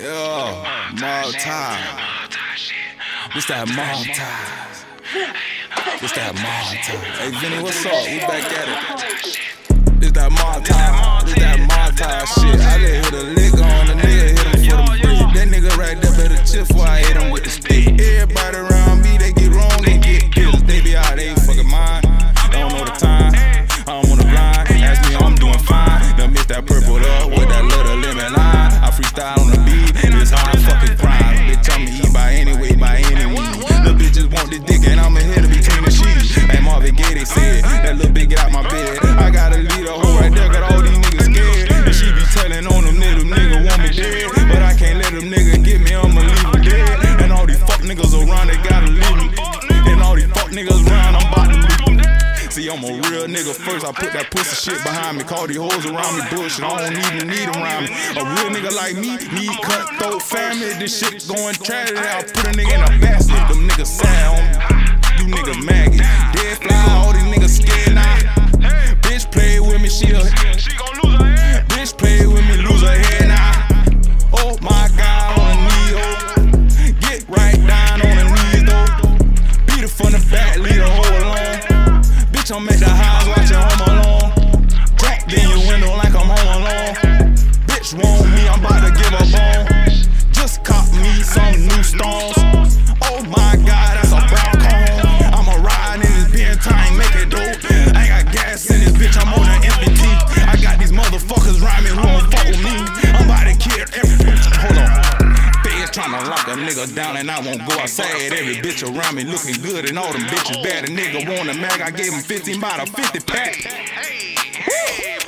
Yeah, time. This that time. This that time. Hey Vinny, what's up? We back at it. This that time. This that time shit. I just hit a lick on the nigga, hit him for the brick. That nigga right there better chill before I hit him with the stick. Everybody around me, they get wrong they get killed. They be out, they fucking mind. They don't know the time. I don't wanna blind. Ask me, I'm doing fine. Done missed that purple up with that little lemon line. I freestyle I fucking crime. Bitch, I'ma eat by any way, by any means. The bitches want the dick and I'm ahead of between the sheets. Like Marvin Gaye, they said. That little bitch get out my bed. I'm a real nigga first. I put that pussy shit behind me. Call these hoes around me bullshit. I don't even need around me. A real nigga like me need cutthroat family. This shit going tragedy. I put a nigga in a basket. Them niggas me. You niggas maggot. Bitch, I'm at the house watching Home Alone. Drunk in your window like I'm home alone. Bitch want me, I'm about to give a bone. Just cop me some new stones. A niggas down and I won't go outside. Every bitch around me looking good and all them bitches bad. A nigga want a mag, I gave him 15 by the 50 pack. Woo!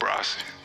Brasi.